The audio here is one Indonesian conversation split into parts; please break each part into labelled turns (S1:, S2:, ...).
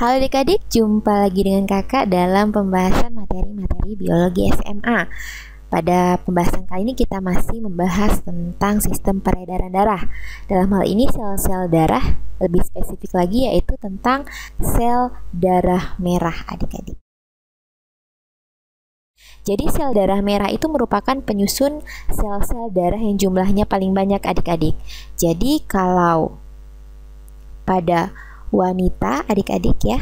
S1: Halo adik-adik, jumpa lagi dengan kakak dalam pembahasan materi-materi biologi SMA Pada pembahasan kali ini kita masih membahas tentang sistem peredaran darah. Dalam hal ini sel-sel darah, lebih spesifik lagi yaitu tentang sel darah merah adik-adik. Jadi sel darah merah itu merupakan penyusun sel-sel darah yang jumlahnya paling banyak adik-adik. Jadi kalau pada wanita adik-adik ya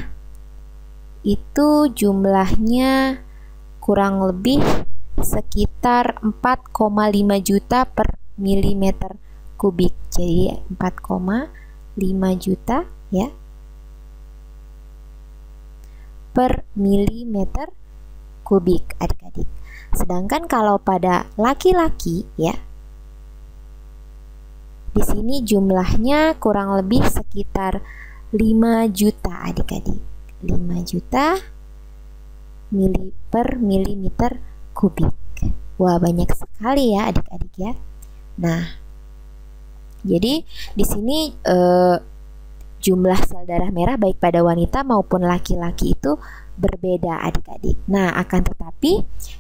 S1: itu jumlahnya kurang lebih sekitar 4,5 juta per milimeter kubik. Jadi 4,5 juta ya per milimeter kubik adik-adik. Sedangkan kalau pada laki-laki ya di sini jumlahnya kurang lebih sekitar 5 juta adik-adik. 5 juta mili per milimeter kubik. Wah banyak sekali ya adik-adik ya. Nah jadi di sini eh, jumlah sel darah merah baik pada wanita maupun laki-laki itu berbeda adik-adik. Nah, akan tetapi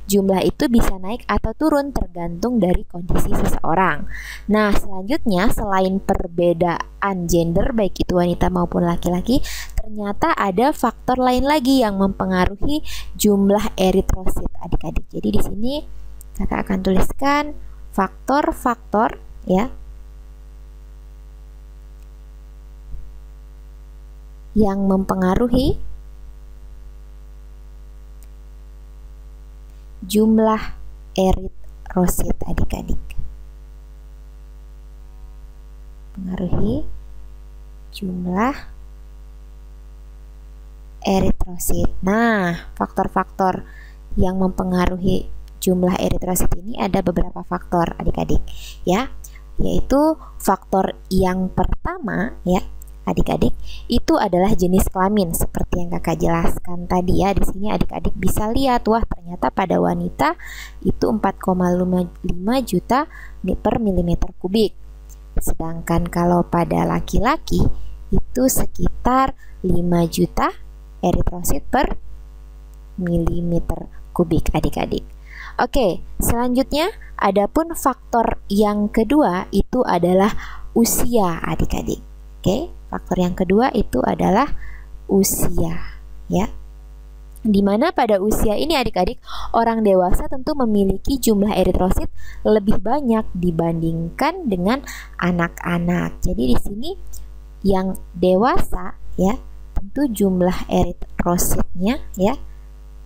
S1: jumlah itu bisa naik atau turun tergantung dari kondisi seseorang. Nah, selanjutnya selain perbedaan gender baik itu wanita maupun laki-laki, ternyata ada faktor lain lagi yang mempengaruhi jumlah eritrosit adik-adik. Jadi di sini Kakak akan tuliskan faktor-faktor ya yang mempengaruhi jumlah eritrosit adik-adik. Pengaruhi jumlah eritrosit. Nah, faktor-faktor yang mempengaruhi jumlah eritrosit ini ada beberapa faktor adik-adik ya, yaitu faktor yang pertama ya adik-adik itu adalah jenis kelamin seperti yang kakak jelaskan tadi ya. Di sini adik-adik bisa lihat wah ternyata pada wanita itu 4,5 juta per milimeter kubik. Sedangkan kalau pada laki-laki itu sekitar 5 juta eritrosit per milimeter kubik adik-adik. Oke, selanjutnya adapun faktor yang kedua itu adalah usia adik-adik. Oke, faktor yang kedua itu adalah usia, ya. Di mana pada usia ini adik-adik orang dewasa tentu memiliki jumlah eritrosit lebih banyak dibandingkan dengan anak-anak. Jadi di sini yang dewasa ya tentu jumlah eritrositnya ya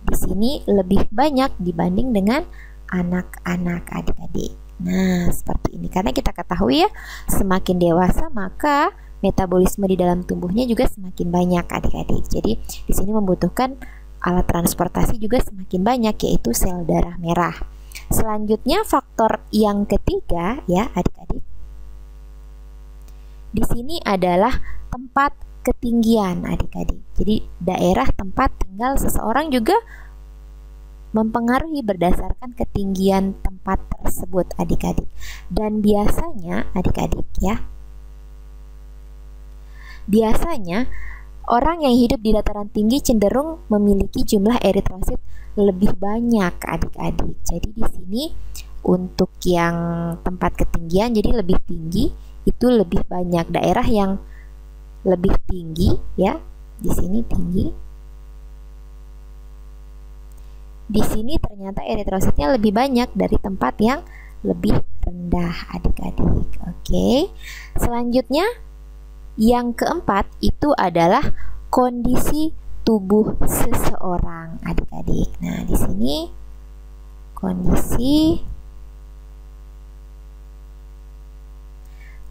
S1: di sini lebih banyak dibanding dengan anak-anak adik-adik. Nah, seperti ini karena kita ketahui ya, semakin dewasa maka metabolisme di dalam tubuhnya juga semakin banyak adik-adik. Jadi di sini membutuhkan alat transportasi juga semakin banyak yaitu sel darah merah. Selanjutnya faktor yang ketiga ya adik-adik. Di sini adalah tempat ketinggian adik-adik. Jadi daerah tempat tinggal seseorang juga mempengaruhi berdasarkan ketinggian tempat tersebut adik-adik. Dan biasanya adik-adik ya Biasanya, orang yang hidup di dataran tinggi cenderung memiliki jumlah eritrosit lebih banyak adik-adik. Jadi di sini untuk yang tempat ketinggian jadi lebih tinggi itu lebih banyak daerah yang lebih tinggi ya. Di sini tinggi. Di sini ternyata eritrositnya lebih banyak dari tempat yang lebih rendah adik-adik. Oke. Selanjutnya yang keempat itu adalah kondisi tubuh seseorang, adik-adik. Nah, di sini kondisi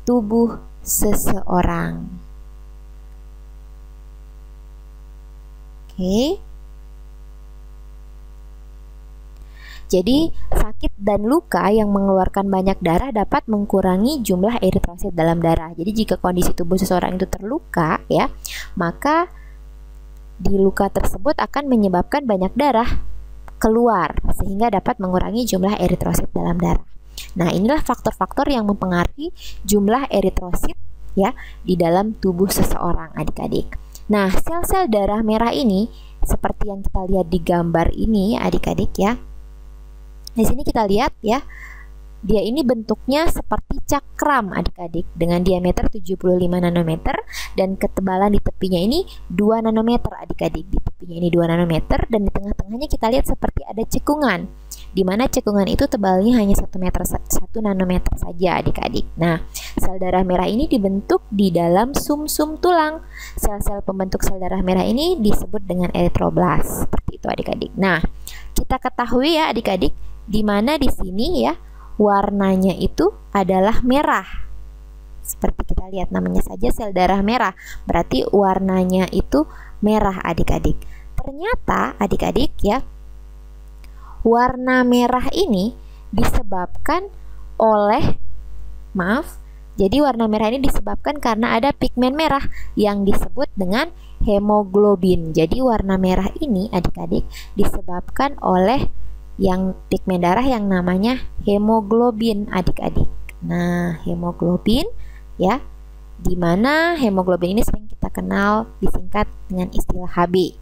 S1: tubuh seseorang. Oke. Okay. Jadi, sakit dan luka yang mengeluarkan banyak darah dapat mengurangi jumlah eritrosit dalam darah. Jadi, jika kondisi tubuh seseorang itu terluka, ya, maka di luka tersebut akan menyebabkan banyak darah keluar sehingga dapat mengurangi jumlah eritrosit dalam darah. Nah, inilah faktor-faktor yang mempengaruhi jumlah eritrosit ya di dalam tubuh seseorang adik-adik. Nah, sel-sel darah merah ini seperti yang kita lihat di gambar ini, adik-adik ya. Di sini kita lihat ya, dia ini bentuknya seperti cakram adik-adik dengan diameter 75 nanometer dan ketebalan di tepinya ini 2 nanometer adik-adik. Di tepinya ini 2 nanometer dan di tengah-tengahnya kita lihat seperti ada cekungan di mana cekungan itu tebalnya hanya 1 meter 1 nanometer saja adik-adik. Nah, sel darah merah ini dibentuk di dalam sum-sum tulang. Sel-sel pembentuk sel darah merah ini disebut dengan eritroblas. Seperti itu adik-adik. Nah, kita ketahui ya adik-adik di mana di sini ya warnanya itu adalah merah. Seperti kita lihat namanya saja sel darah merah, berarti warnanya itu merah adik-adik. Ternyata adik-adik ya, warna merah ini disebabkan oleh maaf, jadi warna merah ini disebabkan karena ada pigmen merah yang disebut dengan hemoglobin. Jadi warna merah ini adik-adik disebabkan oleh yang pigmen darah yang namanya hemoglobin adik-adik. Nah, hemoglobin ya, di mana hemoglobin ini sering kita kenal disingkat dengan istilah HB.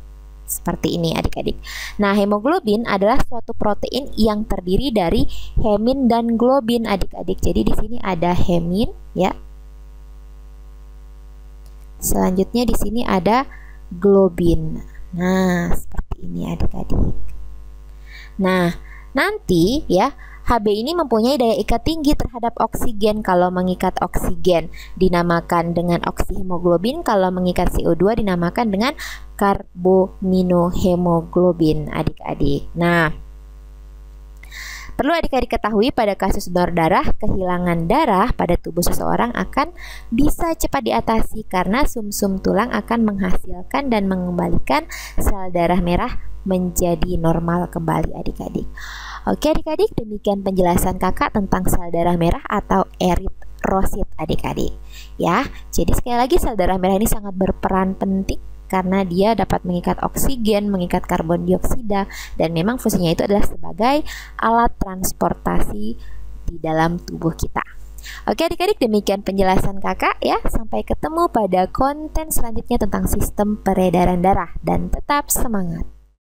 S1: Seperti ini adik-adik. Nah, hemoglobin adalah suatu protein yang terdiri dari hemin dan globin adik-adik. Jadi di sini ada hemin ya. Selanjutnya di sini ada globin. Nah, seperti ini adik-adik. Nah, nanti ya HB ini mempunyai daya ikat tinggi terhadap oksigen kalau mengikat oksigen dinamakan dengan oksihemoglobin kalau mengikat CO2 dinamakan dengan karbominohemoglobin adik-adik. Nah, Perlu adik-adik ketahui pada kasus donor darah, kehilangan darah pada tubuh seseorang akan bisa cepat diatasi karena sumsum -sum tulang akan menghasilkan dan mengembalikan sel darah merah menjadi normal kembali adik-adik. Oke adik-adik, demikian penjelasan kakak tentang sel darah merah atau eritrosit adik-adik. Ya, jadi sekali lagi sel darah merah ini sangat berperan penting karena dia dapat mengikat oksigen, mengikat karbon dioksida, dan memang fungsinya itu adalah sebagai alat transportasi di dalam tubuh kita. Oke adik-adik demikian penjelasan kakak ya. Sampai ketemu pada konten selanjutnya tentang sistem peredaran darah. Dan tetap semangat